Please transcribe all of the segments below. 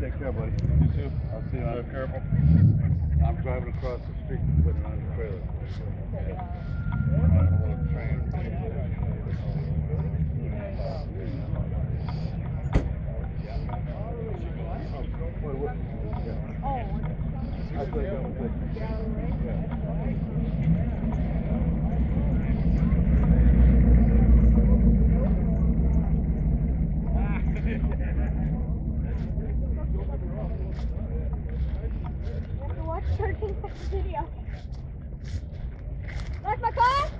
Take care, buddy. You too. I'll see you. Be careful. I'm driving across the street putting on the trailer. Yeah. To watch Turkey video. That's my car?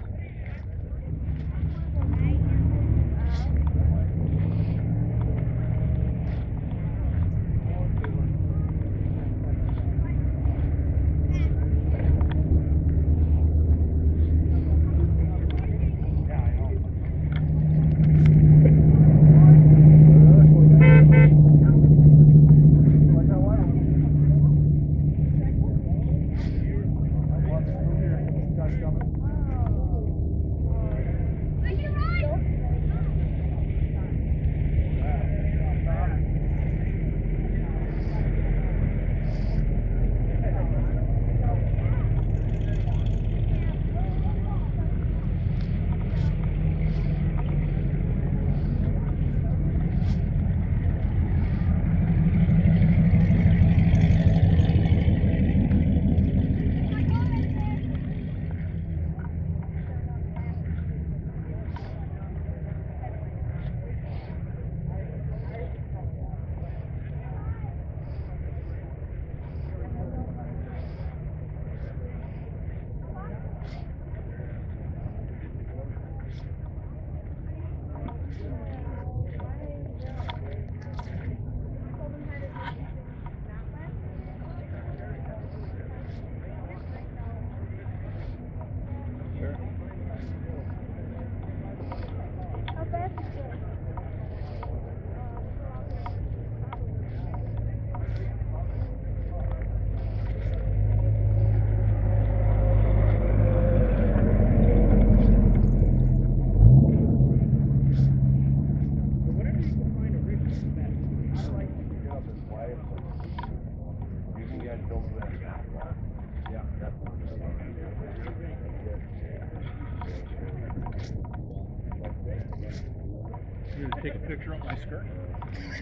You gonna take a picture of my skirt?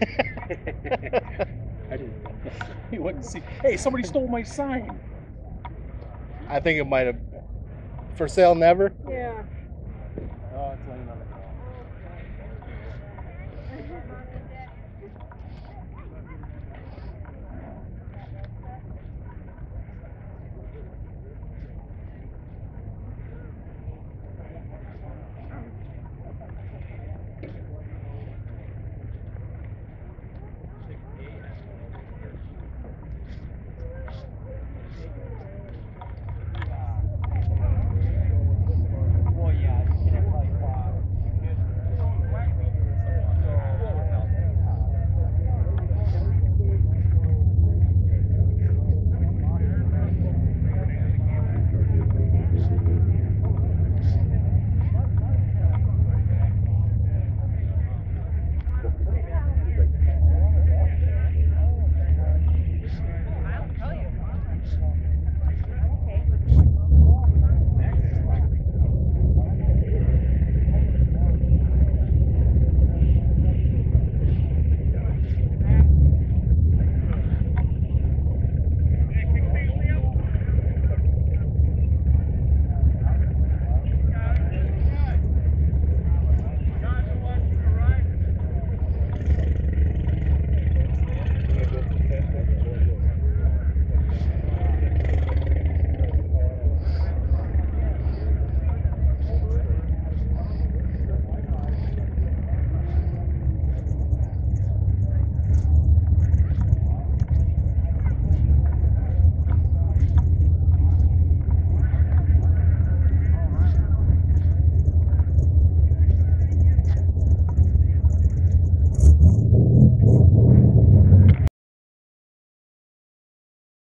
I didn't. You wouldn't see. Hey, somebody stole my sign. I think it might have. For sale, never. Yeah.